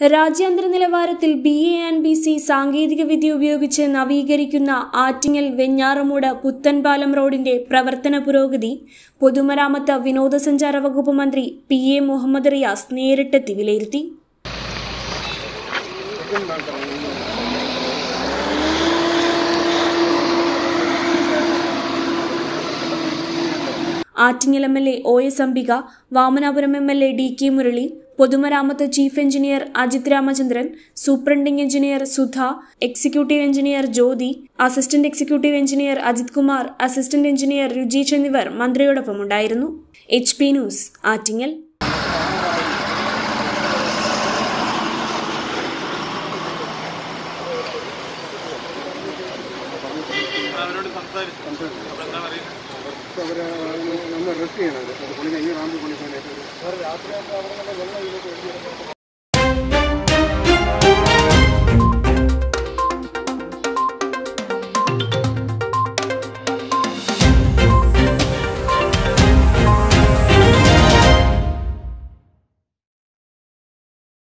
രാജ്യാന്തര നിലവാരത്തിൽ B A and B C സാങ്കേതികവിദ്യ ഉപയോഗിച്ച് നവീകരിക്കുന്ന ആറ്റിങ്ങൽ വെഞ്ഞാറമൂട് പുത്തൻപാലം റോഡിന്റെ പ്രവർത്തന പുരോഗതി പൊതുമരാമത്ത് വിനോദസഞ്ചാര വകുപ്പ് മന്ത്രി പി എ മുഹമ്മദ് റിയാസ് നേരിട്ടെത്തി വിലയിരുത്തി. Attingal M L A O S Ambika Vamanapuram M L A D K Murali പൊതുമരാമത്ത് chief engineer Ajith Ramachandran superintending engineer Sudha executive engineer Jyothi assistant executive engineer Ajith Kumar assistant engineer Rucheesh എന്നിവർ മന്ത്രിയോടൊപ്പം ഉണ്ടായിരുന്നു. H P news Attingal. ரொம்ப risk ಏನಾಗುತ್ತೆ ಅದು ಕೊನೆಗೆ ಹಂಗೆ ರಾಮಿ ಕೊನೆಗೆ ಏನಾಗುತ್ತೆ